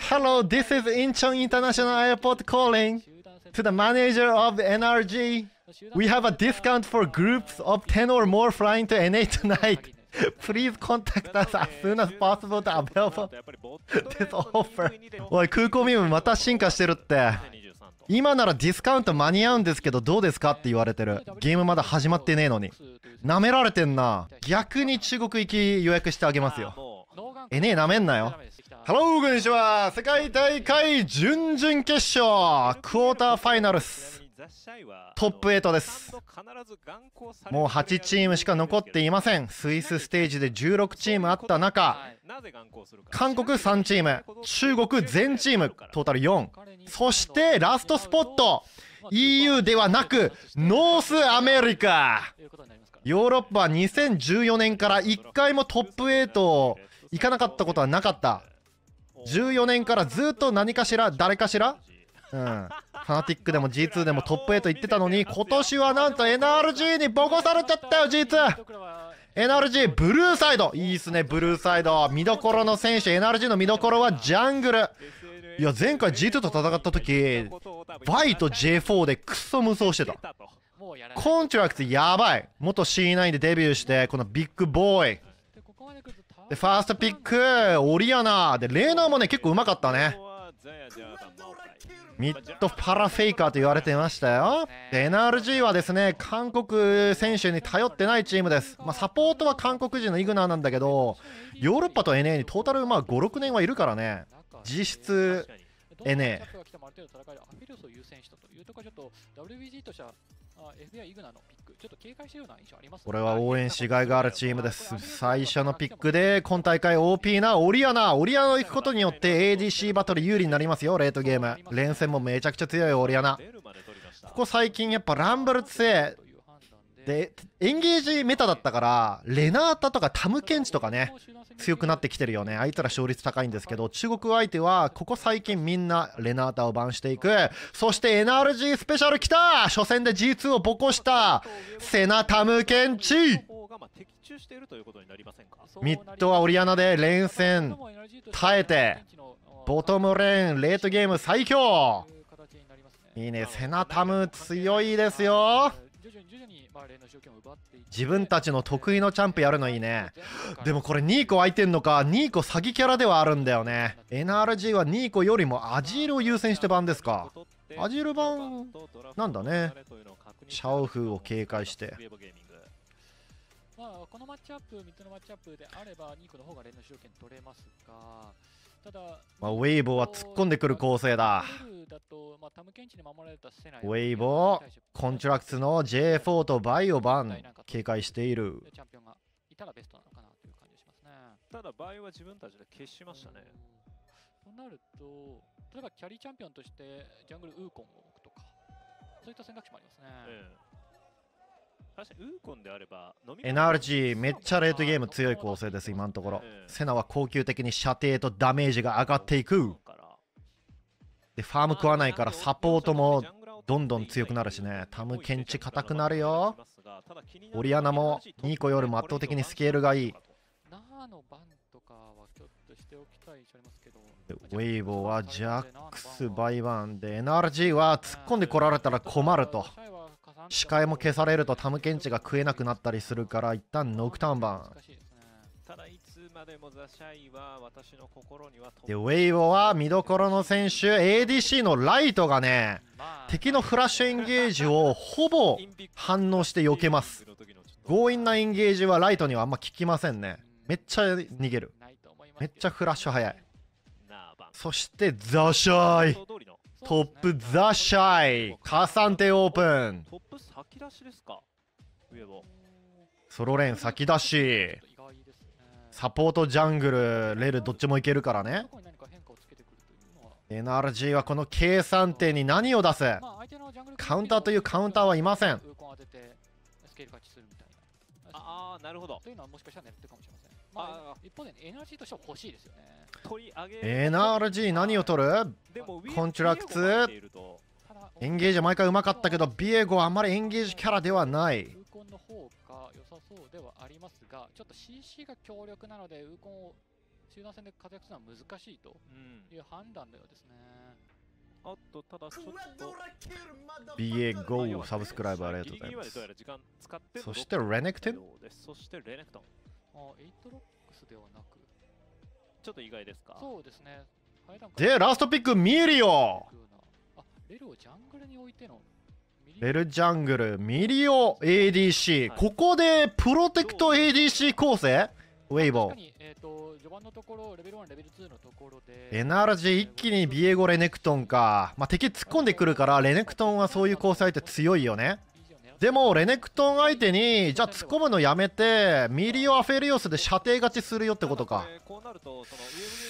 Hello, this is Incheon International Airport calling to the manager of NRG. We have a discount for groups of 10 or more flying to NA tonight. Please contact us as soon as possible to available this offer. おい、空港ミムまた進化してるって。今ならディスカウント間に合うんですけどどうですかって言われてる。ゲームまだ始まってねえのに。舐められてんな。逆に中国行き予約してあげますよ。NA 舐めんなよ。ハローこんにちは世界大会準々決勝 quarterfinals トップ8です。もう8チームしか残っていません。スイスステージで16チームあった中韓国3チーム中国全チームトータル4そして last spot EU ではなく North America。ヨーロッパは2014年から1回もトップ8行かなかったことはなかった。14年からずっと何かしら誰かしら？うん、ファナティックでも G2 でもトップ8行ってたのに今年はなんと NRG にボコされちゃったよ G2NRG ブルーサイド。いいっすねブルーサイド見どころの選手 NRG の見どころはジャングル。いや前回 G2 と戦った時バイと J4 でクソ無双してた。コントラクツやばい。元 C9 でデビューしてこの big boy。でファーストピックオリアナでレーナーもね結構うまかったねミッドパラフェイカーと言われてましたよ。で NRG はですね、韓国選手に頼ってないチームです。まあ、サポートは韓国人のイグナーなんだけど、ヨーロッパと NA にトータルまあ5、6年はいるからね、実質 NA。これは応援しがいがあるチームです。最初のピックで今大会 OP なオリアナ。オリアナを行くことによって ADC バトル有利になりますよ、レートゲーム。連戦もめちゃくちゃ強いオリアナ。ここ最近やっぱランブル強い。で、エンゲージメタだったから、レナータとかタムケンチとかね、強くなってきてるよね。あいつら勝率高いんですけど、中国相手は、ここ最近みんなレナータをバンしていく。そして NRG スペシャル来た。初戦で G2 をボコした。セナタムケンチ。ミッドはオリアナで連戦。耐えて、ボトムレーン、レートゲーム最強。いいね、セナタム強いですよ自分たちの得意のチャンプやるのいいね。でもこれニーコ空いてんのか？ニーコ詐欺キャラではあるんだよね。NRG はニーコよりもアジールを優先して版ですか。アジール版なんだね。シャオフーを警戒して。まあ、このマッチアップ、3つのマッチアップであれば、ニークの方が連の主導権取れますが、まあ、ウェイボーは突っ込んでくる構成だ。ウェイボー、コントラクツの J4 とバイをバン、警戒している。チャンピオンがいたらベストなのかなという感じがしますね。ただ、バイは自分たちで消しましたね。となると、例えばキャリーチャンピオンとしてジャングルウーコンを置くとか、そういった選択肢もありますね。ええ NRG めっちゃレートゲーム強い構成です今のところ、セナは高級的に射程とダメージが上がっていく。でファーム食わないからサポートもどんどん強くなるしね。タムケンチ硬くなるよ。オリアナもニーコよりも圧倒的にスケールがいい。ナーのバンとかはちょっとしておきたい印象ありますけど。ウェイボーはジャックスバイバンで NRG は突っ込んでこられたら困ると視界も消されるとタムケンチが食えなくなったりするから一旦ノクターンバンでウェイボは見どころの選手 ADC のライトがね敵のフラッシュエンゲージをほぼ反応して避けます。強引なエンゲージはライトにはあんま効きませんね。めっちゃ逃げる。めっちゃフラッシュ早い。そしてザ・シャイトップザ・シャイ。カサンテオープン。トップ先出しですか？上を。ソロレーン先出し。サポートジャングル。レールどっちもいけるからね。NRG は。この計算点に何を出す？カウンターというカウンターはいません。ああなるほど。というのはもしかしたら狙ってるかもしれませんまあ、一方で NRG としては欲しいですよね。NRG 何を取る？コントラクツ？エンゲージ毎回うまかったけどビエゴはあんまりエンゲージキャラではない。ウーコンの方が良さそうではありますがちょっと CC が強力なのでウーコンを集団戦で活躍するのは難しいとうん。いう判断のようですね。あとただちょっと。BA5 サブスクライブありがとうございますどうやら時間使ってそしてレネクトン？ようです。そしてレネクトンあエイトロックスではなく、ちょっと意外ですか？そうですね。でラストピックミリオあ、レルをジャングルに置いてのミリレルジャングルミリオ ADC ここでプロテクト ADC 構成？ウェイボ確かに、えー、と序盤のところ、レベル1、レベル2のところで、NRG 一気にビエゴレネクトンか。まあ敵突っ込んでくるからレネクトンはそういう構成相手強いよねでもレネクトン相手にじゃあ突っ込むのやめてミリオアフェリオスで射程勝ちするよってことか。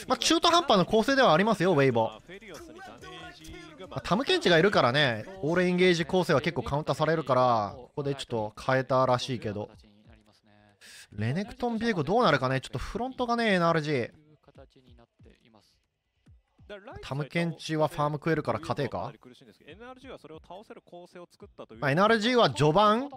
まあ中途半端な構成ではありますよウェイボー。まタムケンチがいるからねオールエンゲージ構成は結構カウンターされるからここでちょっと変えたらしいけど。レネクトンビエゴどうなるかねちょっとフロントがね NRG。タムケンチはファーム食えるから勝てえか？NRG はそれを倒せる構成を作ったという。まあ NRG は序盤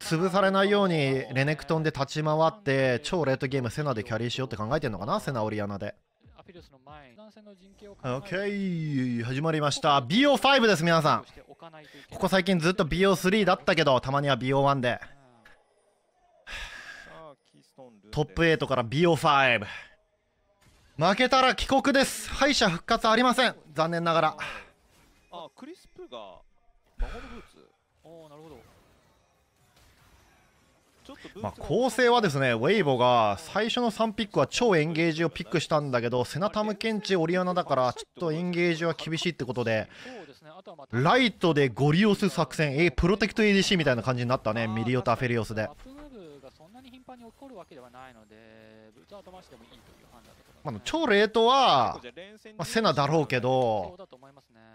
潰されないようにレネクトンで立ち回って超レートゲームセナでキャリーしようって考えてんのかな？セナオリアナで。アピルスの前、男性の陣形を考え OK 始まりました。BO5 です皆さん。ここ最近ずっと BO3 だったけどたまには BO1 で。トップ8から BO5 負けたら帰国です。敗者復活ありません。残念ながら。あクリスプが魔法のブーツ？おおなるほど。ちょっとブーツまあ構成はですねウェイボが最初の3ピックは超エンゲージをピックしたんだけどセナタムケンチオリアナだからちょっとエンゲージは厳しいってことでライトでゴリ押す作戦えプロテクト ADC みたいな感じになったねミリオタフェリオスで。アップムーブがそんなに頻繁に起こるわけではないので、ブーツ後回しでもいいとまあ。超レートはまあセナだろうけそどま。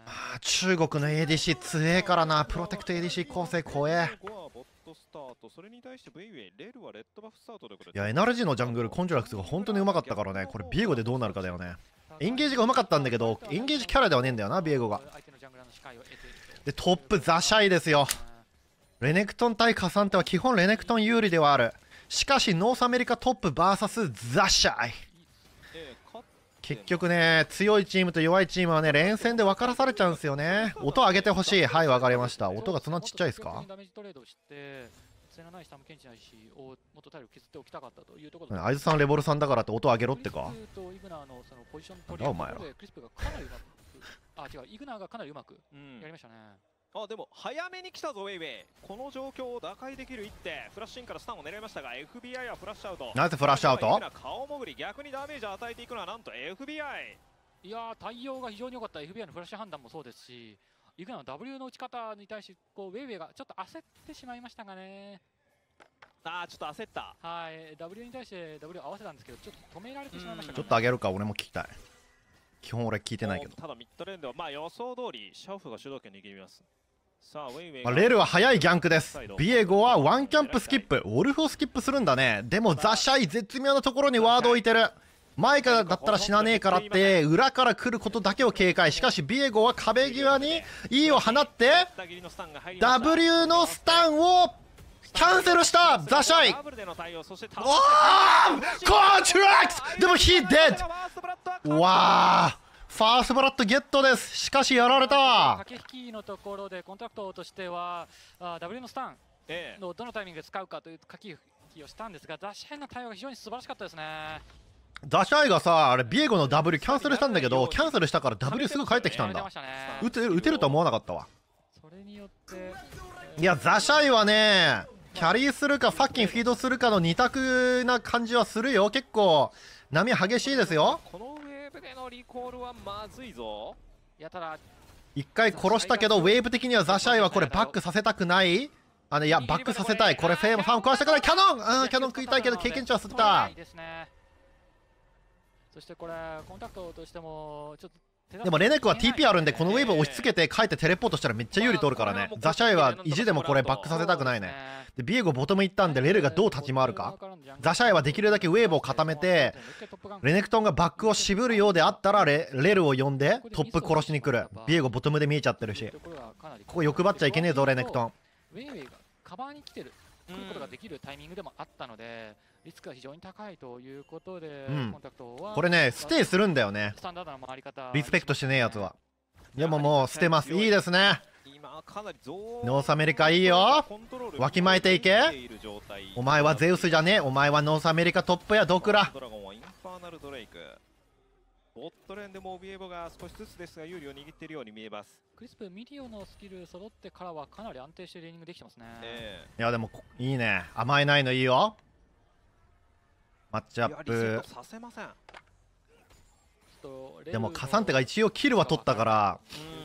あー中国の ADC 強えからなプロテクト ADC 構成怖え。ゴはボットスタートそれに対してウェイウェイレルはレッドバフスタートといや NRG のジャングルコントラクツが本当にうまかったからね。これビエゴでどうなるかだよね。エンゲージがうまかったんだけどエンゲージキャラではねえんだよなビエゴが。で。トップザシャイですよ。レネクトン対カサンテは基本レネクトン有利ではある。しかし North America トップ VS ザシャイ結局ね強いチームと弱いチームはね連戦で分からされちゃうんですよね。音上げてほしい。はい分かりました。音がそんなちっちゃいですか？ダメージトレードをして、つなないサムケンチないし、をもっと体力削っておきたかったというところで。あいつさんレボルさんだからって音上げろってかだお前らあ、違う、イグナーがかなりうまくうんやりましたね。あでも早めに来たぞウェイウェイこの状況を打開できる一手。フラッシュインからスタンを狙いましたが FBI はフラッシュアウト。なぜフラッシュアウト？顔潜り逆にダメージを与えていくのはなんと FBI いやー、対応が非常に良かった。FBI のフラッシュ判断もそうですし、イグナーの W の打ち方に対してこうウェイウェイがちょっと焦ってしまいましたがね。あーちょっと焦った。はい、W に対して W 合わせたんですけど、ちょっと止められてしまいましたちょっと上げるか俺も聞きたい。基本俺聞いてないけど。ただミッドレーンではまあ予想通りシャウフが主導権握りますまあ、レルは速いギャンクです。ビエゴはワンキャンプスキップ。ウォルフをスキップするんだね。でもザ・シャイ絶妙なところにワードを置いてる。前からだったら死なねえからって裏から来ることだけを警戒。しかしビエゴは壁際に E を放って W のスタンをキャンセルした。ザ・シャイ。おーコントラクト。でも He dead わあファーストブラッドゲットです。しかしやられた。駆け引きのところでコントラクトとしてはあ W のスタンええ。のどのタイミングで使うかという駆け引きをしたんですが、ダッシュへの対応が非常に素晴らしかったですね。ザ・シャイがさあれビエゴの W キャンセルしたんだけどキャンセルしたから W すぐ帰ってきたんだ。打てる打てるとは思わなかったわ。それによって、いやザ・シャイはねキャリーするかファッキンフィードするかの二択な感じはするよ。結構波激しいですよ。このウェーブでのリコールはまずいぞ。いやただ、一回殺したけどウェーブ的にはザ・シャイはこれバックさせたくない。あのいやバックさせたい。これフェームファーム壊したくない。キャノン！うんキャノン食いたいけど経験値は吸ったいいですね。そしてこれ、コンタクトとしても、ちょっとでもレネクは TP あるんでこのウェーブをええ押し付けて帰ってテレポートしたらめっちゃ有利通るからね。ザ・シャイは意地でもこれバックさせたくないね。でビエゴボトム行ったんでレルがどう立ち回るか。ザ・シャイはできるだけウェーブを固めてレネクトンがバックを渋るようであったらレレルを呼んでトップ殺しに来る。ビエゴボトムで見えちゃってるし。ここ欲張っちゃいけねえぞレネクトン。ウェイウェイがカバーに来てる来ることができるタイミングでもあったので、リスクが非常に高いということで、うん。コンタクトは。これねステイするんだよね。スタンダードな回り方。リスペクトしてねえやつは。でももう捨てます。い。いですね。今かなりゾーン。ノースアメリカいいよ。コントロールわきまえていけ。お前はゼウスじゃねえ。お前はノースアメリカトップやドクラ。ドラゴンはインファーナルドレイクボットレーンでもオビエボが少しずつですが有利を握っているように見えます、クリスプ、ミリオのスキル揃ってからはかなり安定してレーニングできてますね。えいやでもこいいね。甘えないのいいよ。マッチアップ。させません。でもカサンテが一応キルは取ったから。いうところもあって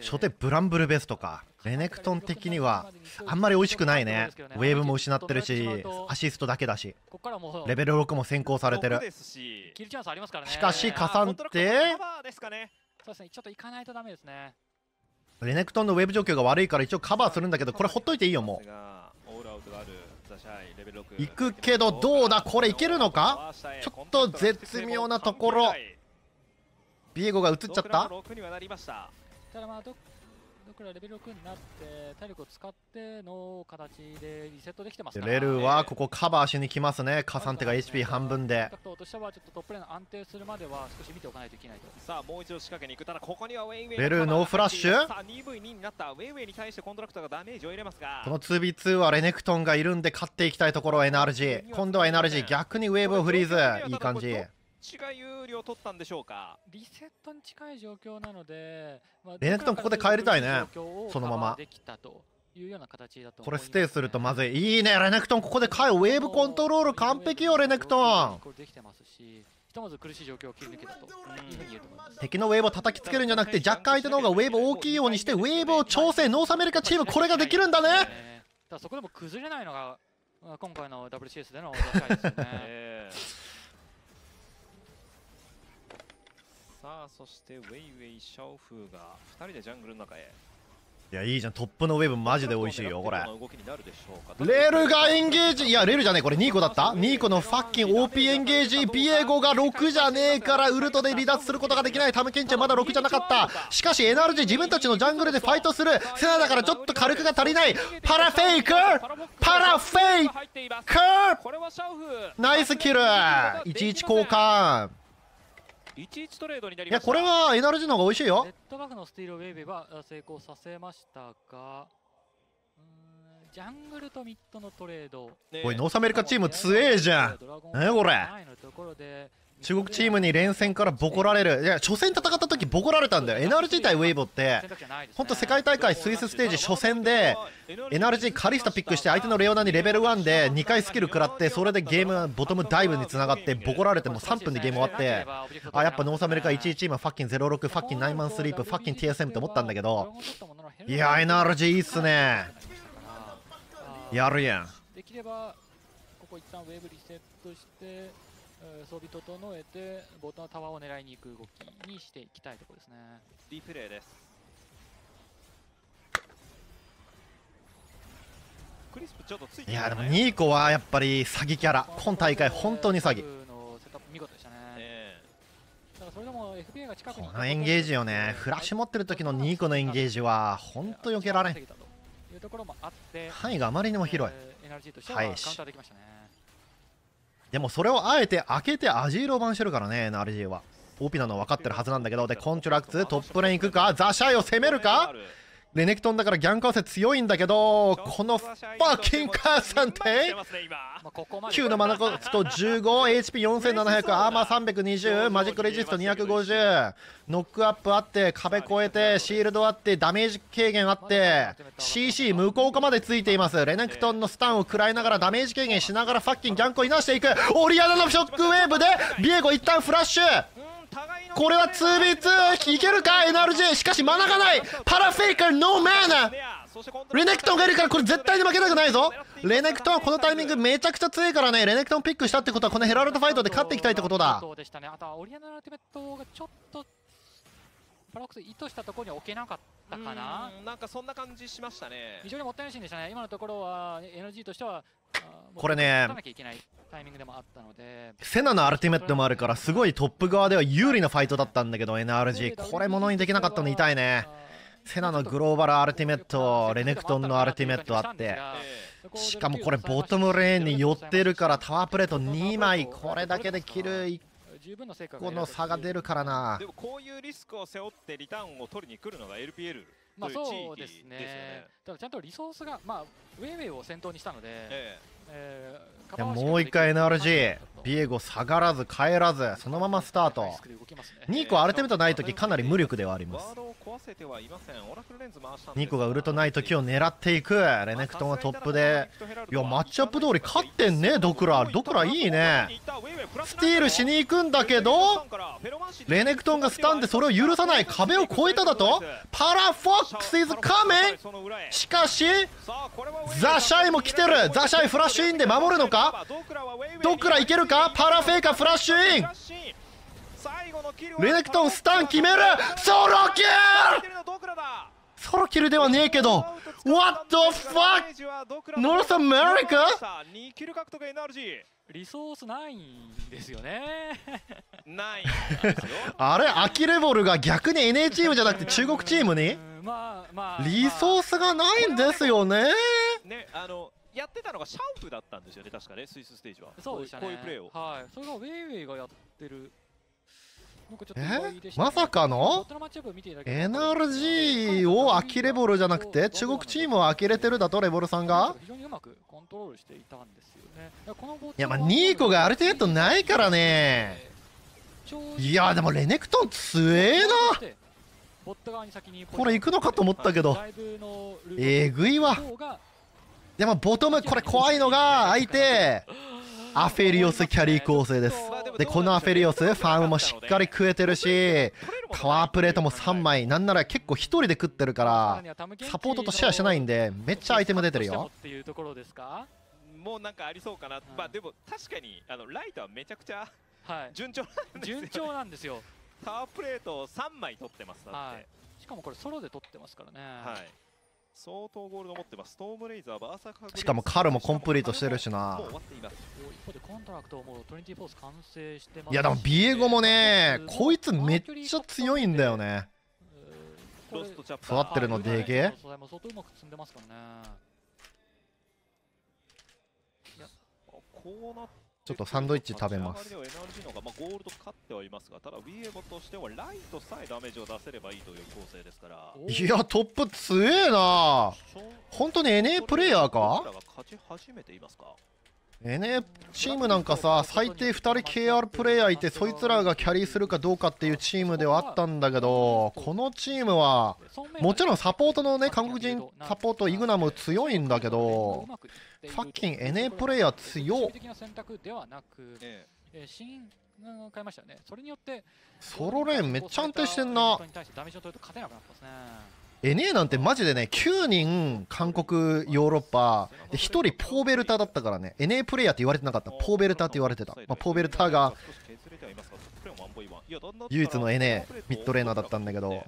初手ブランブルベストかレネクトン的にはあんまり美味しくないね。ウェーブも失ってるしアシストだけだしレベル6も先行されてる。しか。しかしあーカサンテコントラクトのカバーですかね。そうですね、ちょっと行かないとダメですね。レネクトンのウェーブ状況が悪いから一応カバーするんだけどこれほっといていいよもオールアウトがあるザシャイレベル6行くけどどうだ？これいけるのか？ちょっと絶妙なところビエゴが映っちゃった？6にはなりました。ただまあど、どこらレベル6になって、体力を使っての形でリセットできてますから。レルはここカバーしに来ますね。カサンテが HP 半分で。トとしてはちょっとトップレーン安定するまでは少し見ておかないといけないと。さあもう一度仕掛けに行く。ただここにはウェイウェイベルノーフラッシュ？さあ 2v2 になったウェイウェイに対してコントラクターがダメージを入れますが。この 2v2 はレネクトンがいるんで勝っていきたいところ NRG 今度は NRG 逆にウェーブをフリーズ。いい感じ違い有利を取ったんでしょうか？リセットに近い状況なので、まあレネクトンここで帰りたいね。そのまま。できたというような形だとこれステイするとまずい。いいね。レネクトンここで帰るウェーブコントロール完璧よレネクトンこれできてますし、ひとまず苦しい状況を切り抜けたと。敵のウェーブを叩きつけるんじゃなくて若干相手の方がウェーブ大きいようにしてウェーブを調整ノースアメリカチームこれができるんだね。だそこでも崩れないのがまあ今回の WCS での打開ですよね。さあそしてウェイウェイシャオフーが2人でジャングルの中へ。いやいいじゃん。トップのウェーブマジで美味しいよこれ。レルがエンゲージいやレルじゃねえこれニーコだった？ニーコのファッキン OP エンゲージビエゴが6じゃねえからウルトで離脱することができないタムケンチェまだ6じゃなかった。しかし NRG 自分たちのジャングルでファイトする。セナだからちょっと火力が足りない。パラフェイク！パラフェイク！ナイスキル！11交換11トレードになりいやこれは NRG の方が美味しいよ。レッドバフのスティールウェーブはあ成功させましたが、ジャングルとミッドのトレード。ねおいノースアメリカチーム強えじゃん。何これ？中国チームに連戦からボコられる。いや初戦戦った時ボコられたんだよ。NRG 対ウェイボって。ほんと世界大会スイスステージ初戦で NRG カリスタピックして相手のレオナにレベル1で2回スキル食らってそれでゲームボトムダイブにつながってボコられてもう3分でゲーム終わって。あやっぱノースアメリカ1位チームはファッキン06ファッキン9マンスリープファッキン TSM って思ったんだけど。いや NRG いいっすね。やるやん。できればここ一旦ウェーブリセットして、装備整えてボタンタワーを狙いに行く動きにしていきたいところですね。リプレイです。クリスプちょっとついていやでもニーコはやっぱり詐欺キャラ。今大会本当に詐欺。のセットアップ見事でしたね、えだからそれでも FBA が近くにこのエンゲージよね。フラッシュ持ってる時のニーコのエンゲージは本当避けられん。というところもあって範囲があまりにも広い。えー NRG としてはカウンはいしターできましたねでもそれをあえて開けてアジールをバンしてるからね NRG は。オピなの分かってるはずなんだけどでコンチュラクツトップレーン行くかザ・シャイを攻めるか？レネクトンだからギャンカーセ強いんだけどこのファッキンカーサンテまあ、ここまで。9のマナコスト 15HP4700 アーマー320マジックレジスト250ノックアップあって壁越えてシールドあってダメージ軽減あって CC 無効化までついています。レネクトンのスタンを食らいながらダメージ軽減しながら fucking ギャンクいなしていく。オリアナのショックウェーブでビエゴ一旦フラッシュこれは 2v2 いけるか？NRG しかしマナがない。パラフェイカーノーマナレネクトンがいるからこれ絶対に負けたくないぞ。レネクトンはこのタイミングめちゃくちゃ強いからね。レネクトンピックしたってことはこのヘラルドファイトで勝っていきたいってことだ。パラオックス意図したところには置けなかったかな。なんかそんな感じしましたね。非常にもったいないシーンでしたね。今のところは NG としてはこれね勝たなきゃいけないタイミングでもあったので。セナのアルティメットもあるからすごいトップ側では有利なファイトだったんだけど NRG これものにできなかったの痛いね。セナのグローバルアルティメットレネクトンのアルティメットあってしかもこれボトムレーンに寄ってるからタワープレート2枚これだけで切る1十分な成果個の差が出るからな。でもこういうリスクを背負ってリターンを取りに来るのが LPL まあという地そうですね。ね。ただちゃんとリソースがまあウェイウェイを先頭にしたので、ええ。ーいやもう一回 NRG ビエゴ下がらず帰らずそのままスタート。ニーコアルティメットない時かなり無力ではあります。ワードを壊せてはいません。オラクルレンズ回したんですが。ニコがウルトない時を狙っていく。レネクトンはトップで。いやマッチアップ通り勝ってんねドクラ。ドクラいいね。スティールしに行くんだけどレネクトンがスタンでそれを許さない。壁を越えただとパラフォックス is coming しかしザ・シャイも来てる。ザ・シャイフラッシュインで守るのか？ドクラいけるか？パラフェイカフラッシュイン。レネクトンスタン決める。ソロキル。ソロキルではねえけど。What the fuck ノースアメリカ？2キル獲得 NRG リソースないんですよね。ない あれアキレボルが逆に NA チームじゃなくて中国チームに？リソースがないんですよね。ねあのやってたのがシャウフだったんですよね確かねスイスステージは。そうでしたね。こういうプレーを。はい。それがウェイウェイがやってる。なんかちょっとえ？意外でしたね。まさかの？ボットのマッチアップ見ていただければ NRG をアキレボルじゃなくて中国チームをアキれてるだとレボルさんが？非常にうまくコントロールしていたんですよね。いやこのボットいやまあニーコがある程度ないからね。いやでもレネクトン強えな。ボット側に先にこれ行くのかと思ったけど。えぐいわでもボトムこれ怖いのが相手アフェリオスキャリー構成です。でこのアフェリオスファームもしっかり食えてるしパワープレートも3枚。なんなら結構1人で食ってるからサポートとシェアしないんでめっちゃアイテム出てるよ。っていうところですか？もうなんかありそうかな、まあでも確かにあのライトはめちゃくちゃはい。順調なんですよ順調なんですよ。タワープレートを3枚取ってますだって。ははい。しかもこれソロで取ってますからね相当ゴールド持ってます。ストームレイザーバーサーカーしかもカルもコンプリートしてるしな。もう終わっています。一方でコントラクトもう24フォース完成してます。いやでもビエゴもねこいつめっちゃ強いんだよね。ロストチャップ育ってるのでけ？え素材も相当うまく積んでますからね。こうなってちょっとサンドイッチ食べます。NRG の方が、まあ、ゴールド勝ってはいますがただウィエボとしてはライトさえダメージを出せればいいという構成ですから。いやトップ強えな。本当に NA プレイヤーか僕らが勝ち始めていますか。NA チームなんかさ最低2人 KR プレイヤーいてそいつらがキャリーするかどうかっていうチームではあったんだけどこのチームはもちろんサポートのね韓国人サポートイグナム強いんだけどファッキン NA プレイヤー強的な選択ではなく、ええ。ー、新が変えましたよね。それによってソロレーンめっちゃ安定してんな。人に対してダメージを取ると勝てなくなってますね。NA なんてマジでね9人韓国ヨーロッパ。で1人ポーベルターだったからね。NA プレイヤーって言われてなかった。ポーベルターって言われてた、まあ、ポーベルターが唯一の NA ミッドレーナーだったんだけど、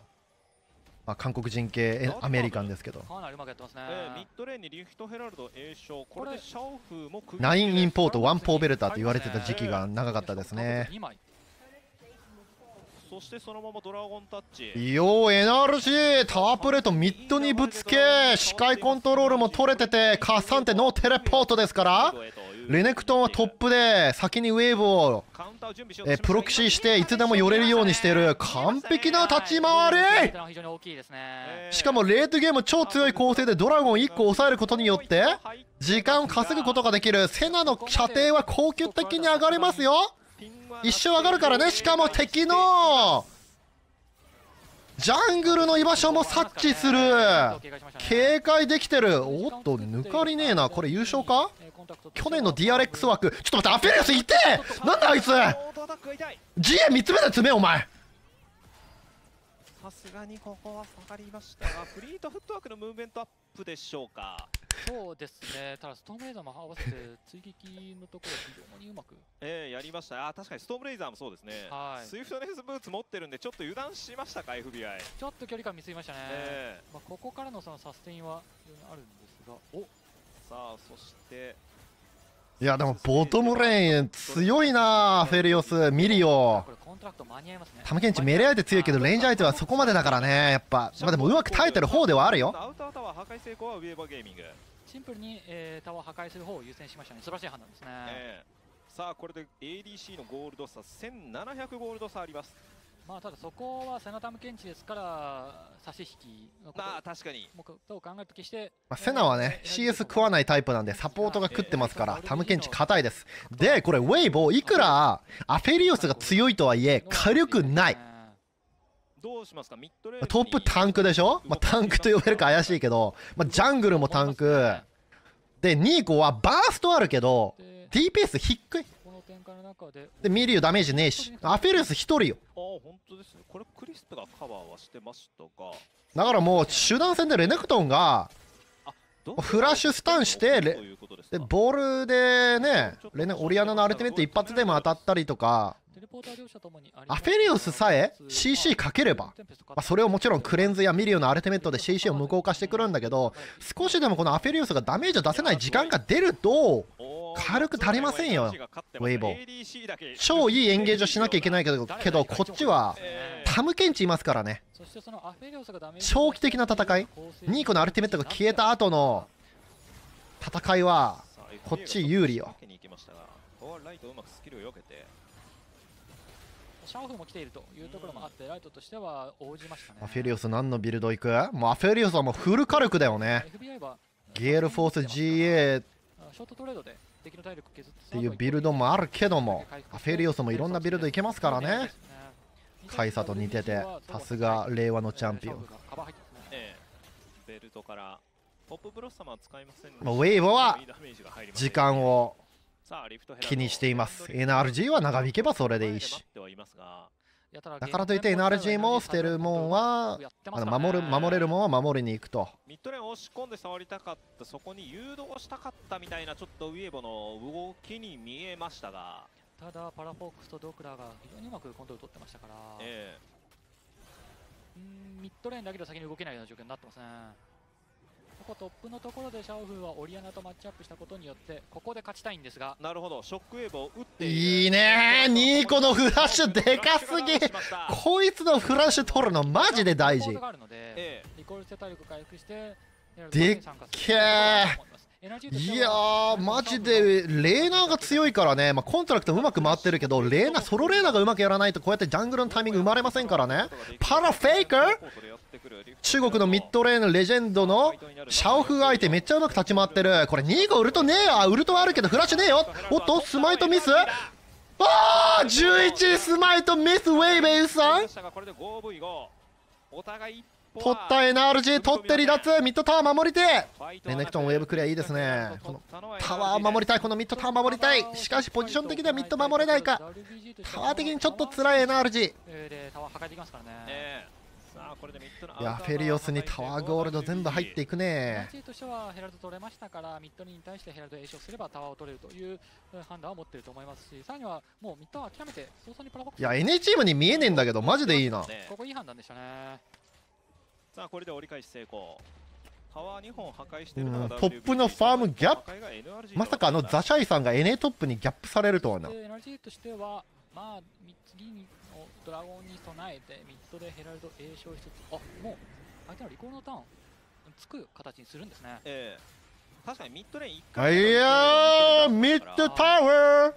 まあ、韓国人系えアメリカンですけど。かなりうまくやってますね。えーミッドレーンにリフトヘラルド A 賞これでシャオフもナインインポートワンポーベルターって言われてた時期が長かったですね。二枚そしてそのままドラゴンタッチ。よ NRC タワープレートミッドにぶつけ。視界コントロールも取れててカッサンテノーテレポートですからレネクトンはトップで先にウェーブをえプロキシしていつでも寄れるようにしている完璧な立ち回り。非常に大きいですね。しかもレートゲーム超強い構成でドラゴン1個抑えることによって時間を稼ぐことができるセナの射程は高級的に上がりますよ。一生上がるからね。しかも敵のジャングルの居場所も察知する警戒できてるおっと抜かりねえなこれ優勝か去年の DRX 枠。ちょっと待ってアフェリオスいて。なんだあいつ。GA3 つ目で詰めお前。さすがにここは下がりましたがフリートフットワークのムーブメントアップでしょうか。そうですね。ただストームレーザーも合わせて追撃のところ非常にうまく。えー、やりました。あ確かにストームレイザーもそうですね、はい。スイフトネスブーツ持ってるんでちょっと油断しましたか FBI ちょっと距離感見すぎましたね。え。まあここからのそのサステインは非常にあるんですが、お。さあそしていやでもボトムレーン強いなフェリオスミリオ。タムケンチメレ相手強いけどレンジ相手はそこまでだからねやっぱ。まあでもうまく耐えてる方ではあるよ。シンプルに、えータワー破壊する方を優先しましたね素晴らしい判断ですね、ええさあこれで ADC のゴールド差1700ゴールド差あります。まあただそこはセナタム検知ですから差し引きのことまあ確かに。とを考えると決してまあ、セナはね CS 食わないタイプなんでサポートが食ってますからタムケンチ硬いです。でこれウェイボーいくらアフェリオスが強いとはいえ火力ない。どうしますか？ミッドレーンにトップタンクでしょ、まあ、タンクと呼べるか怪しいけど、まあ、ジャングルもタンク。でニーコはバーストあるけどで DPS 低いででミリューダメージねえし。アフェリオス1人よ。ああ本当ですね。これクリスプがカバーはしてましたが。だからもう集団戦でレネクトンがどフラッシュスタンしてでボールでねレネオリアナのアルティメット一発でも当たったりとかテレポーター両者ともにアフェリオスさえ CC かければ、まあ、それをもちろんクレンズやミリオのアルティメットで CC を無効化してくるんだけど少しでもこのアフェリオスがダメージを出せない時間が出ると軽く足りませんよ。ウェイボー。超いいエンゲージをしなきゃいけないけどけどこっちはえタムケンチいますからね。長期的な戦い。ニーコのアルティメットが消えた後の戦いはこっち有利よシャオフも来ているというところもあってライトとしては応じましたね。アフェリオス何のビルド行く？もうアフェリオスはもうフル火力だよね。FBI はゲールフォース GA ショートトレードで敵の体力削ってていうビルドもあるけどもアフェリオスもいろんなビルドいけますからね。カイサと似ててさすが令和のチャンピオン。ベルトからポップブロッサムは使いませんウェイボは時間を気にしています。NRG は長引けばそれでいいし。だからといって NRG も捨てるもんはあの守る守れるもんは守りに行くと。ミッドレーン押し込んで触りたかったそこに誘導したかったみたいなちょっとウィエボの動きに見えましたが。ただパラフォックスとドクラが非常にうまくコントロール取ってましたから。えうーんミッドレーンだけで先に動けないような状況になってますねここトップのところでシャオフーはオリアナとマッチアップしたことによってここで勝ちたいんですがえなるほど。ショックウェーブを打っている。いいねー。ニーコのフラッシュでかすぎ。こいつのフラッシュ取るのマジで大事。リコールして体力回復してでっけーいやーマジでレーナーが強いからね、まあ、コントラクトうまく回ってるけどレーナーソロレーナーがうまくやらないとこうやってジャングルのタイミング生まれませんからね。パラフェイカー中国のミッドレーンのレジェンドのシャオフ相手めっちゃうまく立ち回ってる。これ2個ウルトねえよあウルトはあるけどフラッシュねえよ。おっとスマイトミス。あー11スマイトミスウェイベイさん。お互い取った NRG 取って離脱ミッドタワー守りてレネクトンウェーブクリアいいですね。このタワー守りたいこのミッドタワー守りたい。しかしポジション的にはミッド守れないか。タワー的にちょっと辛い NRG えーでタワー破壊できますからね。ええ。さあこれでミッドのいやアフェリオスにタワーゴールド全部入っていくね。としてはヘラルド取れましたからミッドに対してヘラルド詠唱すればタワーを取れるというえー判断を持っていると思いますしさらにはもうミッドは諦めて早々にパラフォックスいや NA チームに見えねえんだけどマジでいいな。ねここいい判断でしたねさあこれで折り返し成功。タワー2本破壊しているのがうんトップのファームギャップ。まさかあのザシャイさんが NA トップにギャップされるとはな。で NRG としてはまあみ次にのドラゴンに備えてミッドでヘラルド栄勝しつつあもう相手のリコールのターンつく形にするんですね。ええ。確かにミッドレーン1い回やーミッドタワー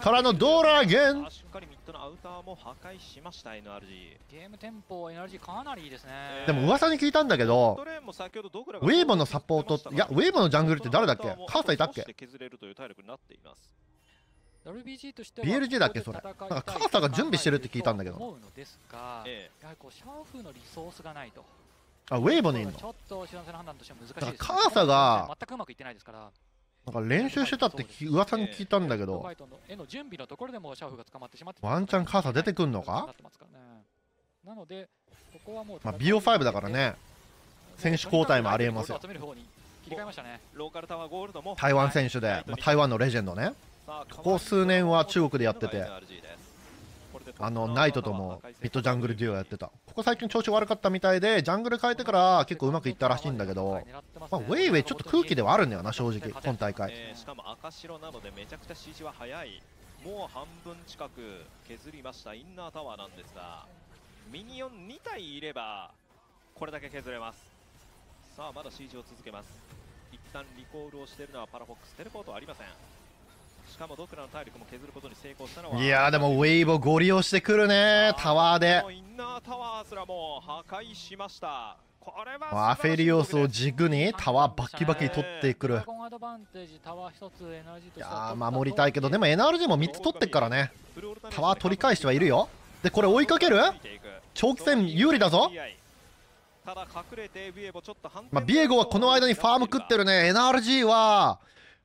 からのドラゲン。あしっかりミッドのアウターも破壊しました NRG ゲームテンポ NRG かなりいいですね。でも噂に聞いたんだけどウェーボのサポートいやウェーボのジャングルって誰だっけ？カーサいたっけ？少しで削れるという体力になっています。WBG としては BLG だっけそれ。なんかカーサが準備してるって聞いたんだけど。思うのですがえやはりこうシャオフーのリソースがないと。あウェーボにいんの。ちょっと幸せな判断としては難しいだですからカーサが全くうまくいってないですからなんか練習してたってき噂に聞いたんだけどファイトのへの準備のところでもシャオフが捕まってしまってワンチャンカーサ出てくんのか？なのでここはもうまあ BO5 だからね選手交代もありえますよ。集める方に切り替えましたね。ローカルタワーゴールドも台湾選手で、まあ、台湾のレジェンドね。こここ数年は中国でやっててあのナイトともミッドジャングルデュオやってた。ここ最近調子悪かったみたいでジャングル変えてから結構うまくいったらしいんだけど、まあ、ウェイウェイちょっと空気ではあるんだよな正直今大会。しかも赤白なのでめちゃくちゃ CG は速い。もう半分近く削りました。インナータワーなんですがミニオン2体いればこれだけ削れます。さあまだ CG を続けます。1旦リコールをしているのはパラフォックス。テレポートはありません。しかもドクラの体力も削ることに成功したのは。いやーでもウェイボゴリ押してくるねタワーで。インナータワーすらもう破壊しました。これはアフェリオスを軸にタワーバッキバキ取ってくる。ドラゴンアドバンテージタワー一つ NRG といや守りたいけどでも NRG も3つ取ってっからね。タワー取り返してはいるよ。よでこれ追いかける？長期戦有利だぞ。ただ隠れてビエゴちょっと反転まあ、ビエゴはこの間にファーム食ってるね。NRG は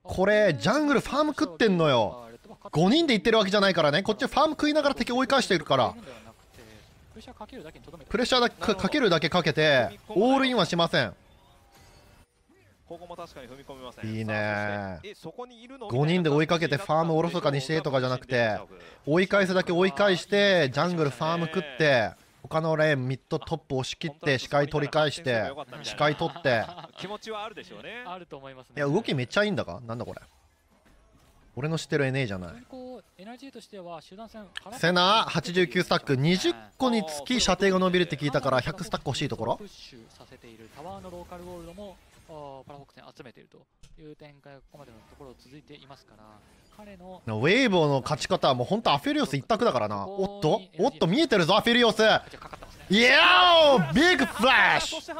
これジャングルファーム食ってんのよ。5人で行ってるわけじゃないからね。こっちファーム食いながら敵追い返しているから。プレッシャーかけるだけかけるだけかけてオールインはしません。ここも確かに踏み込みません。いいね。さあそしてえそこにいるの5人で追いかけてファームおろそかにしてとかじゃなくて追い返すだけ追い返してジャングルファーム食って他のレーンミッドトップ押し切って視界取り返して視界取って。気持ちはあるでしょうね。あると思いますね。いや動きめっちゃいいんだか？なんだこれ。俺の知ってる NA じゃない。非常にこう NRG としては集団戦セナ89スタック20個につき射程が伸びるって聞いたから100スタック欲しいところ？プッシュさせているタワーのローカルゴールドもパラフォックスに集めているという展開がここまでのところ続いていますからウェイボーの勝ち方はもうほんとアフェリオス一択だからな。おっとおっと見えてるぞアフェリオス。イ。エービッグフラッシュ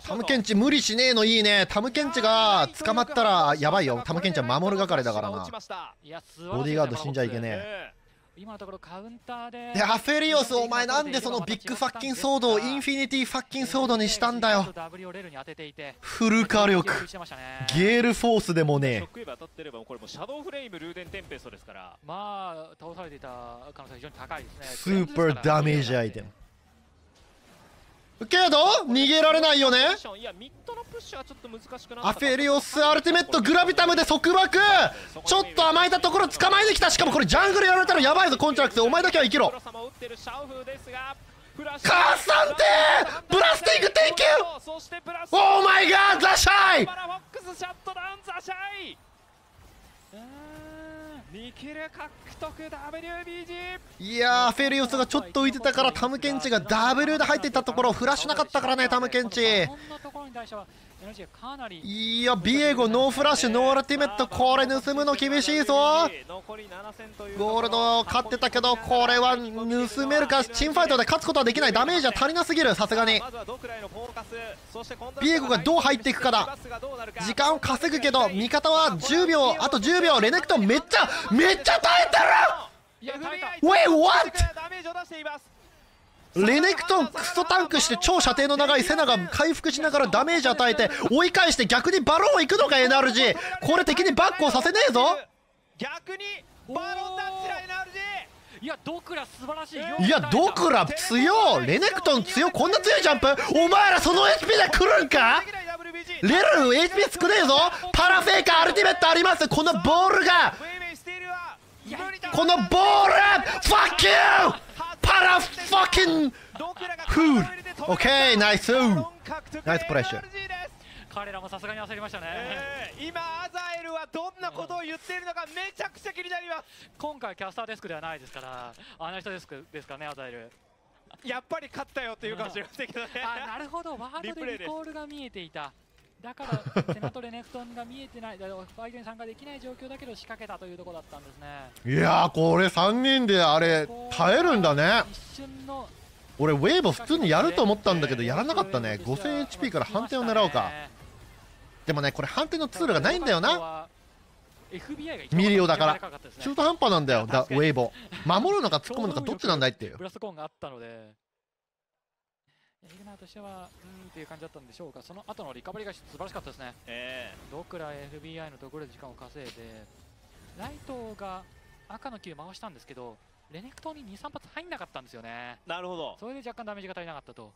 タムケンチ無理しねえのいいね。タムケンチが捕まったらやばいよ。タムケンチは守る係だからな。ボディーガード死んじゃいけねええ今のところカウンターででアフェリオスお前なんでその big fucking sword を infinity fucking sword にしたんだよ W をレルに当てていて。フル火力。ゲールフォースでもねックウェーブ当たってればこれもうシャドウフレイムルーデンテンペストですから。まあ倒されていた可能性は非常に高いですね。スーパーダメージアイテム。けど逃げられないよね？アフェリオスアルティメットグラビタムで束縛。ちょっと甘えたところ捕まえてきた。しかもこれジャングルやられたらやばいぞコントラクト。お前だけは生きろ。カサンテ blasting thank you oh my god ザシャイ!パラフォックスシャットダウンザシャイうーん2キル獲得 WBG いやーアフェリオスがちょっと浮いてたからタムケンチが W で入っていったところフラッシュなかったからねタムケンチいやビエゴ no flash no ultimate これ盗むの厳しいぞ残り7戦というゴールド勝ってたけどこれは盗めるかチームファイトで勝つことはできないダメージは足りなすぎるさすがにビエゴがどう入っていくかだ時間を稼ぐけど味方は10秒あと10秒レネクトンめっちゃめっちゃ耐えていや耐えた Wait, what？レネクトンクソタンクして超射程の長いセナが回復しながらダメージ与えて追い返して逆にバロン行くのか NRG これ敵にバックをさせねえぞ。逆にバロンタッチだ NRG いやドクラ素晴らしい。いやドクラ強レネクトン強こんな強いジャンプ。お前らその HP で来るんか？レル HP 少ねえぞ。パラフェイカーアルティメットあります。このボールがこのボールファッキューファッキンドクラがフーオッケー nice nice pressure NRG です彼らもさすがに焦りましたね、えー今アザエルはどんなことを言っているのかめちゃくちゃ気になります。今回キャスターデスクではないですからアナリストデスクですからねアザエル。やっぱり勝ったよっていうかもしれませんけどね。あなるほど。ワードでリコールが見えていただからセナトレネクトンが見えてないだからファイトに参加できない状況だけど仕掛けたというところだったんですね。いやーこれ3人であれ耐えるんだね。一瞬の俺ウェーブ普通にやると思ったんだけどやらなかったね。5000HP から反転を狙おうか。でもねこれ反転のツールがないんだよな。FBI がミリオだから。中途半端なんだよだウェーボ守るのか突っ込むのかどっちなんだいっていう。ブラストコーンがあったのでエグナーとしてはうーんっていう感じだったんでしょうか。その後のリカバリーが素晴らしかったですね。えドクラ FBI のところで時間を稼いでライトが赤の球回したんですけどレネクトに23発入んなかったんですよね。ーなるほど。それで若干ダメージが足りなかったと。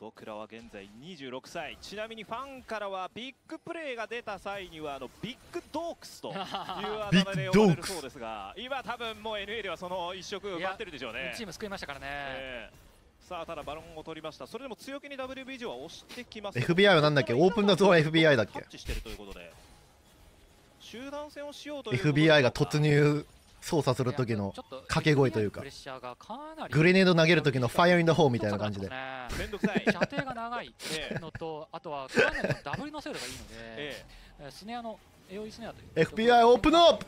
ドクラは現在26歳。ちなみにファンからはビッグプレーが出た際にはあのビッグドークスという あだ名で呼ばれるそうですが今多分もう NA ではその一色奪ってるでしょうね。チーム救いましたからね、ええさあただバロンを取りました。それでも強気に WBG は押してきます。FBI はなんだっけ？オープンだぞ FBI だっけ？タッチしてるということで集団戦をしようと FBI が突入操作する時の掛け声というかグレネード投げる時のファイアインドホーみたいな感じで。ねめんどくさい。射程が長いのと、あとはかなりのダブルの精度がいいので、ええ。えースネアのエオイスネアという FBI オープンアップ。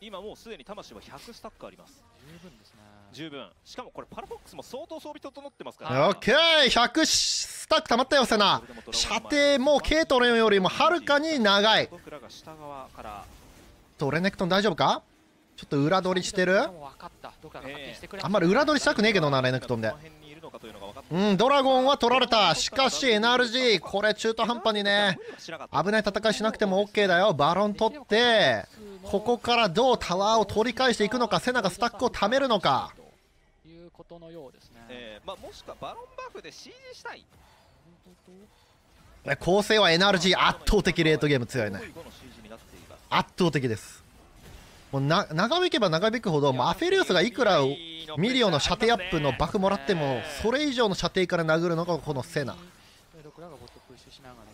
今もうすでに魂は100スタックあります。十分ですね十分。しかもこれパラフォックスも相当装備整ってますから。あオッケー。100スタック溜まったよセナ射程もケイトレンよりもはるかに長い。僕らが下側から。とレネクトン大丈夫か？ちょっと裏取りしてる？あんまり裏取りしたくねえけどなレネクトンで。この辺にいるのかというんドラゴンは取られた。しかし NRG これ中途半端にね危ない戦いしなくても OK だよ。バロン取ってここからどうタワーを取り返していくのかセナがスタックを貯めるのかことのようですね、えーまあ、もしくはバロンバフで CG したい。構成は NRG 圧倒的レートゲーム強いね。5の CG になっています。圧倒的です。もうな長引けば長引くほどもうアフェリウスがいくらミリオの射程アップのバフもらってもそれ以上の射程から殴るのがこのセナ。ドクラがボットプッシュしながらと、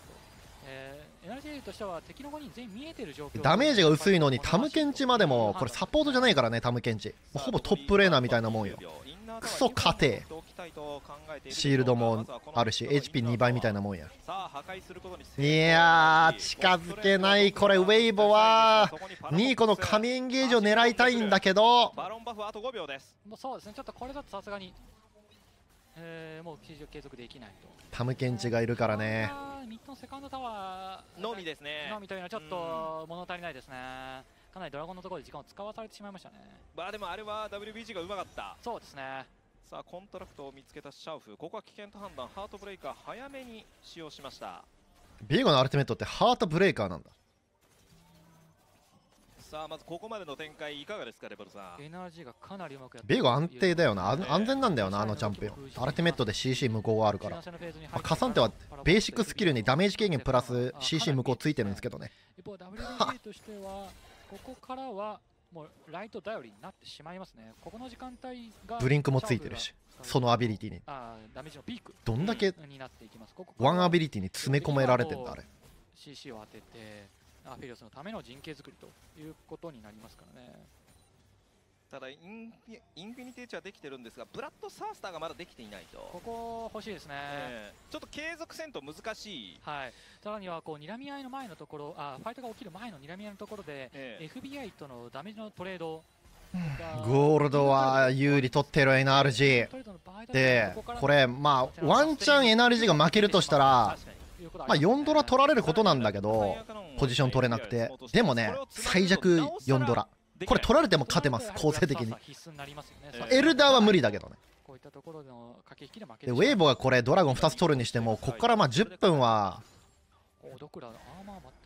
えー、NRG としては敵の5人全員見えてる状況。ダメージが薄いのにタムケンチまでもこれサポートじゃないからねタムケンチ。ほぼトップレーナーみたいなもんよクソ勝て。シールドもあるし HP2 倍みたいなもんや。いやー近づけない。これウェイボはニーコの神エンゲージを狙いたいんだけど。バロンバフあと5秒ですもうそうですね。ちょっとこれだとさすがに、えー、もう継続継続できないと。タムケンチがいるからね。ミッドのセカンドタワーのみですね。のみというのはちょっと物足りないですねかなりドラゴンのところで時間を使わされてしまいましたね。まあでもあれは WBG がうまかった。そうですね。さあコントラクトを見つけたシャウフここは危険と判断ハートブレイカー早めに使用しました。ビエゴのアルティメットってハートブレイカーなんだ。さあまずここまでの展開いかがですかレベルさん。NRG がかなりうまくやってビエゴ安定だよな。安全なんだよなあのチャンピオン。アルティメットで CC 無効があるから、まあ、カサンテはベーシックスキルにダメージ軽減プラス CC 無効ついてるんですけどね ここからはもうライト頼りになってしまいますね。ここの時間帯がブリンクもついてるしそのアビリティに。あーダメージのピークどんだけになっていきます。ここワンアビリティに詰め込められてんだあれ。CC を当ててアフェリオスのための陣形作りということになりますからねただインフィインフィニティエッジはできてるんですがブラッドサースターがまだできていないと、ここ欲しいですね、えーちょっと継続せんと難しい、はい、さらにはこう睨み合いの前のところあファイトが起きる前の睨み合いのところで、え FBI とのダメージのトレードゴールドは有利取ってる NRG でこれまあワンチャン NRG が負けるとしたらまあ4ドラ取られることなんだけどポジション取れなくて。でもね最弱4ドラこれ取られても勝てます構成的に。エルダーは無理だけどね。こういったところの駆け引きでウェイボがこれドラゴン2つ取るにしてもここからまあ10分は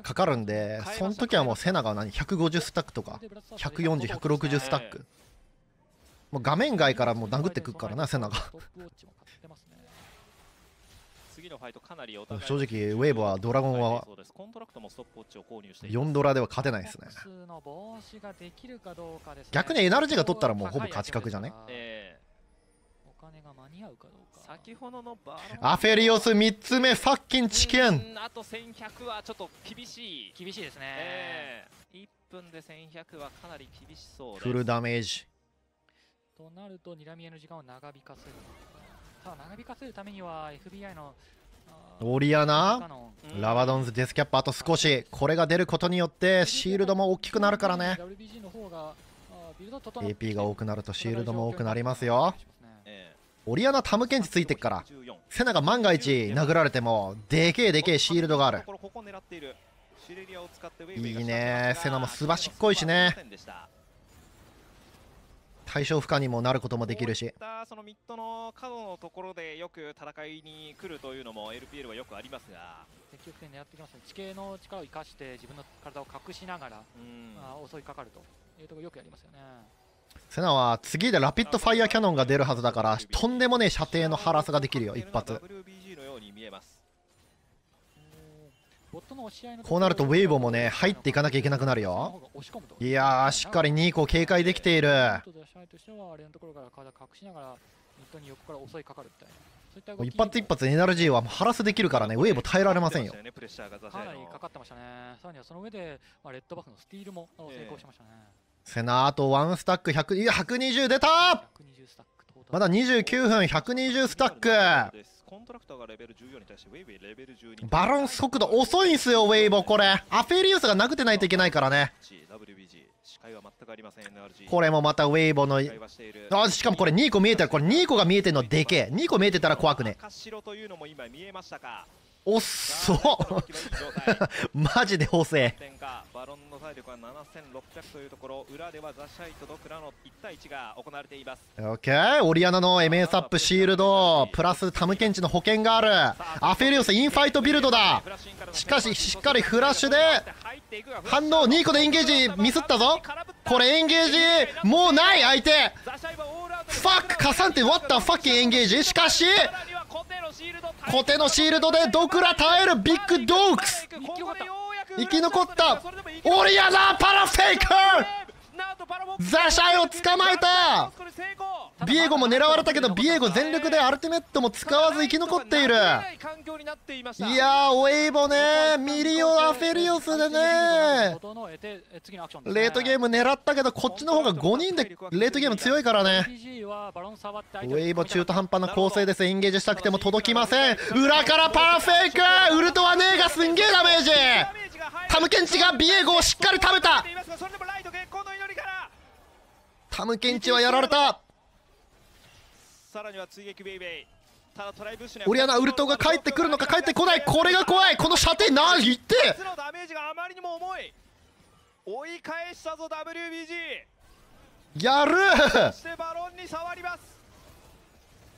かかるんでその時はもうセナが何？150スタックとか。140160スタック。もう画面外からもう殴ってくっからなセナが次のファイトかなり正直ウェイボはドラゴンは4ドラでは勝てないですね。逆に NRG が取ったらもうほぼ勝ち確じゃね？お金が間に合うかどうか。先ほどのバアフェリオス3つ目ファッキンチキン。あと1100はちょっと厳しい。厳しいですね、えー、1分で1100はかなり厳しそうフルダメージ。となると睨み合いの時間を長引かせるただ長引かせるためには FBI のオリアナラバドンズデスキャップあと少しこれが出ることによってシールドも大きくなるからね。AP が多くなるとシールドも多くなりますよ。オリアナタムケンチついてっからセナが万が一殴られてもでけえでけえシールドがある。いいねセナもすばしっこいしね対象負荷にもなることもできるし。そのミッドの角のところでよく戦いに来るというのも LPL はよくありますが。積極的に狙ってきますね。地形の力を生かして自分の体を隠しながら、うん、襲いかかるというところよくやりますよね。セナは次でラピッドファイアキャノンが出るはずだからとんでもねえ射程のハラスができるよ一発こうなるとウェイボもね入っていかなきゃいけなくなるよ。いやーしっかり2個警戒できている。一発一発 NRG はハラスできるからねウェイボ耐えられませんよ。かなりかかってましたね。さらにはその上で、まあ、レッドバフのスティールも成功しましたね、セナあと1スタック100いや120出た。120スタックトータルまだ29分120スタックコントラクターがレベル14に対してウェイウェイレベル12バロン速度遅いんすよウェイボこれ。アフェリオスが殴ってないといけないからね。これもまたウェイボの。あしかもこれ2個見えてる。これ2個が見えてるのでけえ。2個見えてたら怖くね赤白というのも今見えましたかおっ。そ マジで遅え。点かバロンの体力は7600というところ裏ではザ・シャイとドクラの1対1が行われています。オッケー。オリアナの MS アップシールド。プラスタムケンチの保険がある。アフェリオスインファイトビルドだ。しかししっかりフラッシュで反応2個でエンゲージミスったぞ。これエンゲージもうない相手。ファックカサンテ What the fucking エンゲージ。しかしコテのシールドでドクラ耐える big ドークス。生き残ったオリアナパラフェイカーザシャイを捕まえた。ビエゴも狙われたけどビエゴ全力でアルティメットも使わず生き残っている。いやーオエイボね。ミリオアフェリオスでね。レートゲーム狙ったけどこっちの方が5人でレートゲーム強いからね。ウェイボ中途半端な構成です。エンゲージしたくても届きません。裏からパラフェイク。ウルトワネーがすんげえダメージ。タムケンチがビエゴをしっかり食べたタムケンチはやられた。さらには追撃ベイベイ。ただトライブッシュにオリアナウルトが帰ってくるのか帰ってこない。これが怖い。この射程何いって。2つのダメージがあまりにも重い。追い返したぞ WBG やる。そしてバロンに触ります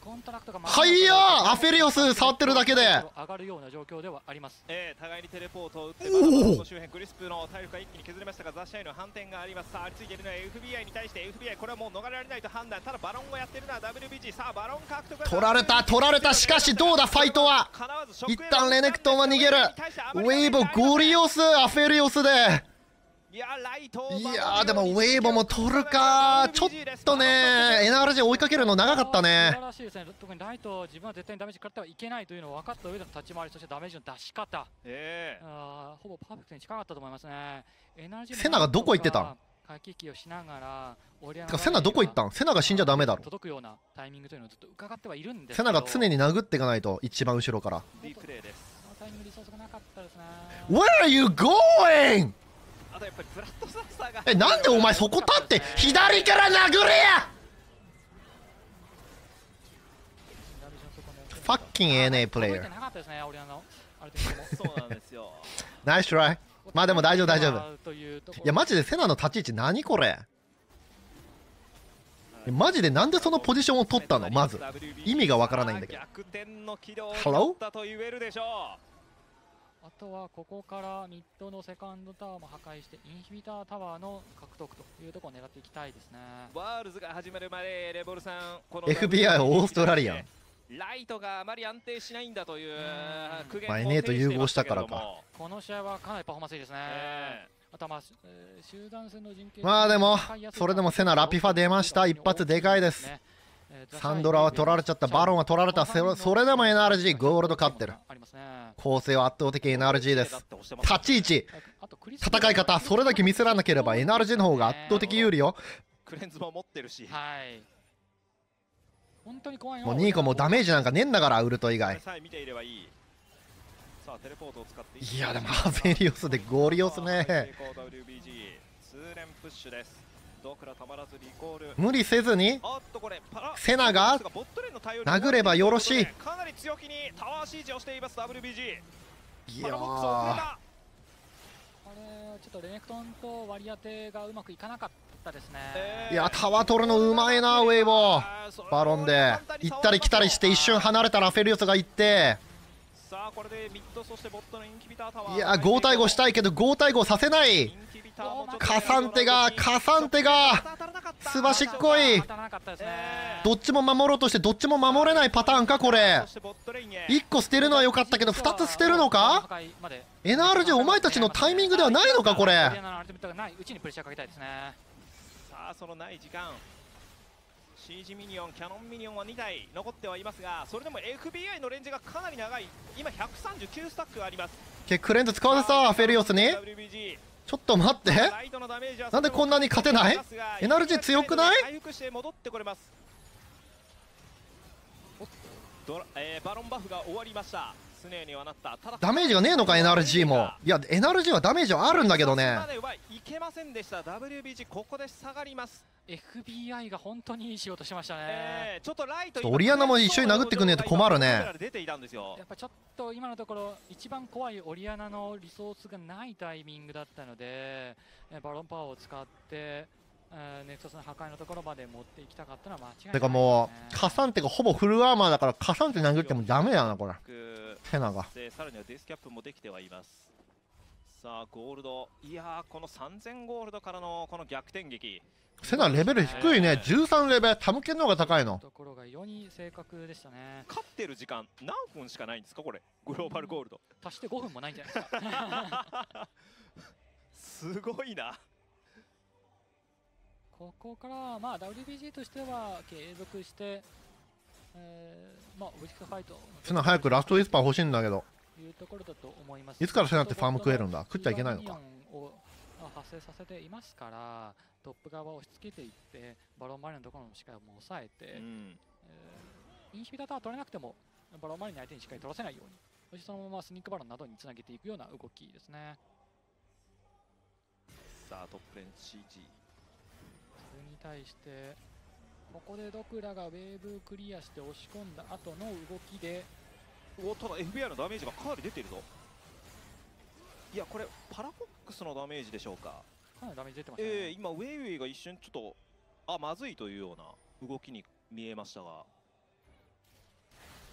はいやーアフェリオス触ってるだけで。上がるような状況ではあります。えー、互いにテレポートを打っておー。バロンの周辺クリスプの体力が一気に削れましたがザ・シャイの反転があります。さあありついているのは FBI に対して FBI これはもう逃れられないと判断。ただバロンをやっているのは WBG さあバロン獲得取られた取られた。しかしどうだファイトは？一旦レネクトンは逃げる。ウェイボゴリオスアフェリオスでいやライトいやーでもウェイボも取るか。ちょっとね NRG 追いかけるの長かった素ね晴らしいですね特にライト自分は絶対にダメージ食らってはいけないというのを分かった上での立ち回りそしてダメージの出し方。えあーほぼパーフェクトに近かったと思いますね。NRG セナがどこ行ってたん？駆け引きをしながらてかセナどこ行ったん？セナが死んじゃダメだろ。届くようなタイミングというのをずっと伺ってはいるんですセナが常に殴っていかないと一番後ろから。Where are you going? えなんでお前そこ立って左から殴れや！ファッキン ANA プレイヤーナイストライまあでも大丈夫大丈夫。といやマジでセナの立ち位置何これ？えマジでなんでそのポジションを取ったの？まず。意味がわからないんだけど逆転のあとはここからミッドのセカンドタワーも破壊してインヒビタータワーの獲得というところを狙っていきたいですね。うワールズが始まるまでレボルさんこの FBI オーストラリア。ンライトがあまり安定しないんだという苦言まあを NA と融合したからか。この試合はかなりパフォーマンスいいですね、えあとはまあ、えー集団戦の陣形まあでもそれでもセナラピファ出ました。一発でかいです。ねえーサンドラは取られちゃった。バロンは取られた。それそれでも NRG ゴールド勝ってるありますね。構成は圧倒的 NRG です。立ち位置。戦い方それだけ見せられなければ NRG の方が圧倒的有利よ。クレンズも持ってるし。はい。本当に怖いもうニーコもダメージなんかねえんだからウルト以外。さえ見ていればいい。さあテレポートを使っていやでもアフェリオスでゴリオスね。プッシュですドクラたまらずリコール。無理せずにセナが殴ればよろしい。かなり強気にタワーシージをしています WBG いやー。たこれちょっとレネクトンと割り当てがうまくいかなかったですね、えー。いやタワー取るのうまいなウェイボー。バロンで。行ったり来たりして一瞬離れたらアフェリオスが行って。さあこれでミッドそしてボットのインキビタータワー。いや5対5したいけど5対5させないカサンテがカサンテがすばしっこい。どっちも守ろうとしてどっちも守れないパターンかこれ。そしてボットレーンへ1個捨てるのは良かったけど2つ捨てるのか？NRG お前たちのタイミングではないのかこれ。オリアナのアルティメットがないうちにプレッシャーかけたいですねさあそのない時間。CG ミニオンキャノンミニオンは2台残ってはいますがそれでも FBI のレンジがかなり長い。今139スタックあります。ケクレンズ使わせたアフェリオスに。WBG ちょっと待って。なんでこんなに勝てない？NRG 強くない？回復して戻ってこれます。ドラ、えー、バロンバフが終わりましたダメージがねえのか NRG も。いや NRG はダメージはあるんだけどね。いけませんでした。WBG ここで下がります。FBI が本当にいい仕事しましたね、えー、ちょっとライトちょっとオリアナも一緒に殴ってくんねえと困るね。出ていたんです。よやっぱちょっと今のところ一番怖いオリアナのリソースがないタイミングだったのでえーバロンパワーを使ってえーネクサスの破壊のところまで持っていきたかったのは間違いないね、てかもうカサンテがほぼフルアーマーだからカサンテ殴ってもダメだなこれ。セナが。でさらにはデスキャップもできてはいます。さあゴールドいやーこの3000ゴールドからのこの逆転劇。セナレベル低いね。13レベルタムケンの方が高いの。ところが世に正確でしたね。勝ってる時間何分しかないんですかこれ？グローバルゴールド。足して5分もないんじゃないですか。すごいなここからまあ WBG としては継続して、えー、まあウィスクファイトセナ早くラストウィスパー欲しいんだけど。いうところだと思います。いつからセナってファーム食えるんだ？食っちゃいけないのか？発生させていますからトップ側を押し付けていってバロンマリンのところの視界をも抑えて、うん。えーインフィダタは取れなくてもバロンマリンの相手にしっかり取らせないようにそしてそのままスニックバロンなどにつなげていくような動きですね。さあトップレーン CG それに対してここでドクラがウェーブクリアして押し込んだ後の動きでおただ FBI のダメージがかなり出てるぞ。いやこれパラフォックスのダメージでしょうか。かなりダメージ出てましたね、えー、今ウェイウェイが一瞬ちょっとあまずいというような動きに見えましたが。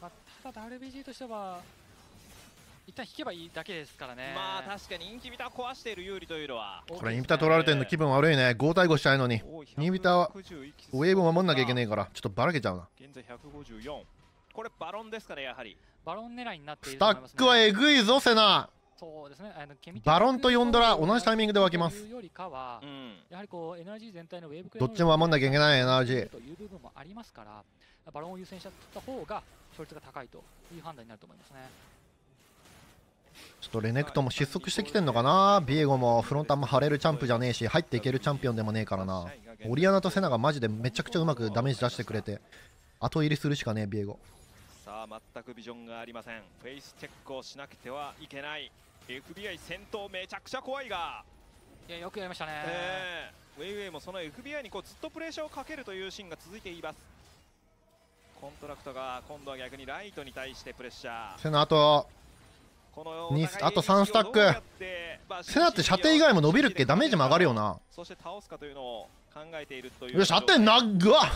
まあ、ただ WBG としては一旦引けばいいだけですからね。まあ確かにインヒビター壊している有利というのは。これインビタ取られてんの気分悪いね。5対5したいのに。インビタはウェーブ守んなきゃいけねえからちょっとばらけちゃうな。現在154これバロンですかねやはり。バロン狙いになっていスタると思います、ね、ックはえぐいぞセナ。そうですね。あのケミバロンとヨンドラ同じタイミングで湧きます。よりかはうん。やはりこうエナジー全体のウェーブクどっちも守んなきゃいけないエナー。ジーという部分もありますからバロンを優先しちゃった方が勝率が高いという判断になると思いますねちょっとレネクトも失速してきてんのかな？ビエゴもフロンタンも張れるチャンプじゃねえし入っていけるチャンピオンでもねえからな。オリアナとセナがマジでめちゃくちゃうまくダメージ出してくれて後入りするしかねえビエゴ。さあ全くビジョンがありません。フェイスチェックをしなくてはいけない。FBI 戦闘めちゃくちゃ怖いが、いやよくやりましたね、えー、ウェイウェイもその FBI にこうずっとプレッシャーをかけるというシーンが続いています。コントラクトが今度は逆にライトに対してプレッシャー。セナあとにあと三スタック。セナって射程以外も伸びるっけダメージも上がるよな。そして倒すかというのを考えているというよし射程な。っぐわ。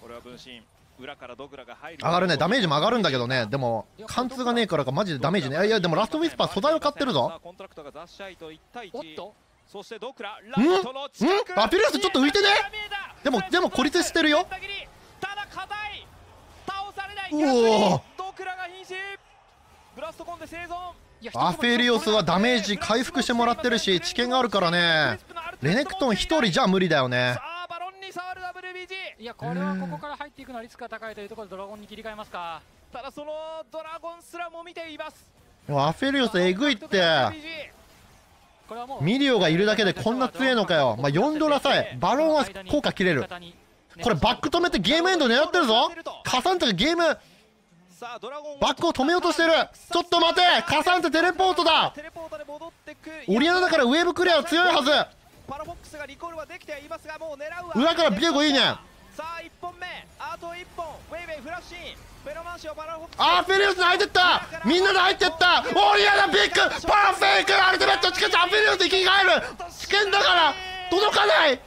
これは分身。裏からドクラが入る。上がるね。ダメージも上がるんだけどね。でも貫通がねえからかマジでダメージね。いやいやでもラストウィスパー素材を買ってるぞ。コントラクトがザシャイと1対1おっと。そしてドクラんライトの近く。ん？アフェリオスちょっと浮いてね？でもでも孤立してるよ。ただ硬い。倒されない。うおードクラが瀕死。ブラストコーンで生存。アフェリオスはダメージ回復してもらってるし知見があるからね。レネクトン1人じゃ無理だよね。さあバロンに触る WBG いやこれはここから入っていくのはリスクが高いというところでドラゴンに切り替えますか。ただそのドラゴンすらも見ています。でもアフェリオスえぐいってこれはもうミリオがいるだけでこんな強えのかよ。まあ4ドラさえバロンは効果切れる。これバック止めてゲームエンド狙ってるぞ。カサンテがゲームバックを止めようとしてる。ちょっと待て。カサンテテレポートだ。テレポートで戻ってくオリアナだからウェーブクリアは強いはず。裏からビエゴいいね。さあ1本目。あと1本。ウェイウェイフラッシー。フェロマンシオパラフォックス。アフェリオスに入ってった。みんなで入ってった。オリアナビッグ。パーフェイク。アルティメットチケット。アフェリオスで生き返る。試験だから。届かない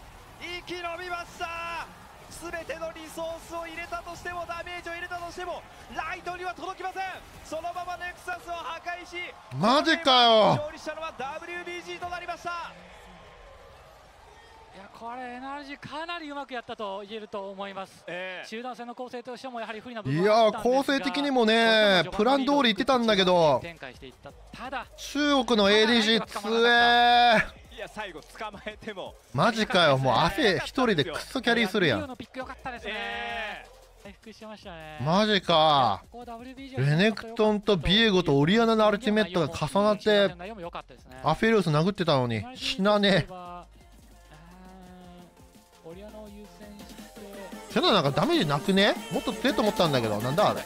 生き延びました全てのリソースを入れたとしてもダメージを入れたとしてもライトには届きません。そのままネクサスを破壊しマジかよ。勝利したのは WBG となりましたいやこれ NRG かなりうまくやったと言えると思います、えー、集団戦の構成としてもやはり不利な部分いや構成的にもねプラン通りいってたんだけど中国の ADG 強えいや最後捕まえても。マジかよもう汗一人でクソキャリーするやん、マジか。レネクトンとビエゴとオリアナのアルティメットが重なってアフェリウス殴ってたのに死なねえ。セナなんかダメージなくね？もっと強いと思ったんだけどなんだあれ？